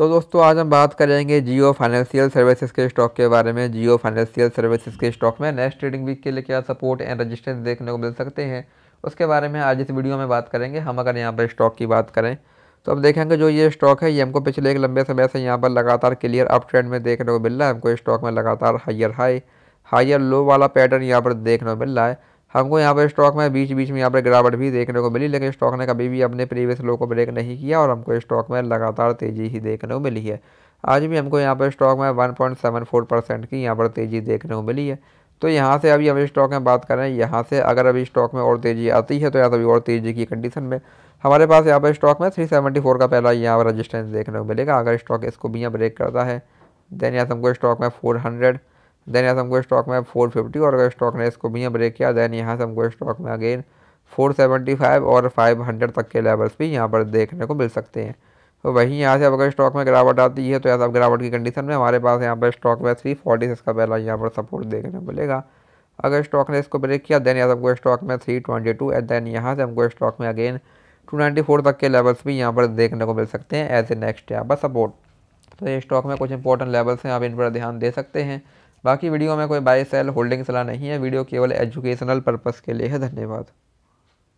तो दोस्तों, आज हम बात करेंगे जियो फाइनेंशियल सर्विसेज़ के स्टॉक के बारे में। जियो फाइनेंशियल सर्विसेज़ के स्टॉक में नेक्स्ट ट्रेडिंग वीक के लिए क्या सपोर्ट एंड रजिस्टेंस देखने को मिल सकते हैं, उसके बारे में आज इस वीडियो में बात करेंगे। हम अगर यहाँ पर स्टॉक की बात करें तो अब देखेंगे जो ये स्टॉक है, ये हमको पिछले एक लंबे समय से यहाँ पर लगातार क्लियर अप ट्रेंड में देखने को मिल रहा है। हमको स्टॉक में लगातार हाइयर हाई हाइयर लो वाला पैटर्न यहाँ पर देखने को मिल रहा है। हमको यहाँ पर स्टॉक में बीच बीच में यहाँ पर गिरावट भी देखने को मिली, लेकिन स्टॉक ने कभी भी अपने प्रीवियस लो को ब्रेक नहीं किया और हमको स्टॉक में लगातार तेज़ी ही देखने को मिली है। आज भी हमको यहाँ पर स्टॉक में one point seven four percent की यहाँ पर तेज़ी देखने को मिली है। तो यहाँ से अभी हम स्टॉक में बात करें, यहाँ से अगर अभी स्टॉक में और तेज़ी आती है तो यहाँ अभी और तेज़ी की कंडीशन में। हमारे पास यहाँ पर स्टॉक में थ्री सेवेंटी फोर का पहला यहाँ पर रजिस्टेंस देखने को मिलेगा। अगर स्टॉक इसको भी यहाँ ब्रेक करता है देन यहाँ हमको स्टॉक में फोर हंड्रेड देन यहाँ से हमको स्टॉक में फोर फिफ्टी और अगर स्टॉक ने इसको भी यहाँ ब्रेक किया देन यहाँ से हमको स्टॉक में अगेन फोर सेवेंटी फाइव और फाइव हंड्रेड तक के लेवल्स भी यहाँ पर देखने को मिल सकते हैं। तो वहीं यहाँ से अगर स्टॉक में गिरावट आती है तो यहाँ सब गिरावट की कंडीशन में हमारे पास यहाँ पर स्टॉक में थ्री फोर्टी सिक्स का पहला यहाँ पर सपोर्ट देखने को मिलेगा। अगर स्टॉक ने इसको ब्रेक किया देन यहाँ से हमको स्टॉक में three twenty two and then यहाँ से हमको स्टॉक में अगेन टू नाइन्टी फोर तक के लेवल्स भी यहाँ पर देखने को मिल सकते हैं एज ए नेक्स्ट यहाँ पर सपोर्ट तो ये स्टॉक में कुछ इंपॉर्टेंट लेवल्स हैं, आप इन पर ध्यान दे सकते हैं। बाकी वीडियो में कोई बाय सेल होल्डिंग सलाह नहीं है, वीडियो केवल एजुकेशनल पर्पज़ के लिए है, धन्यवाद।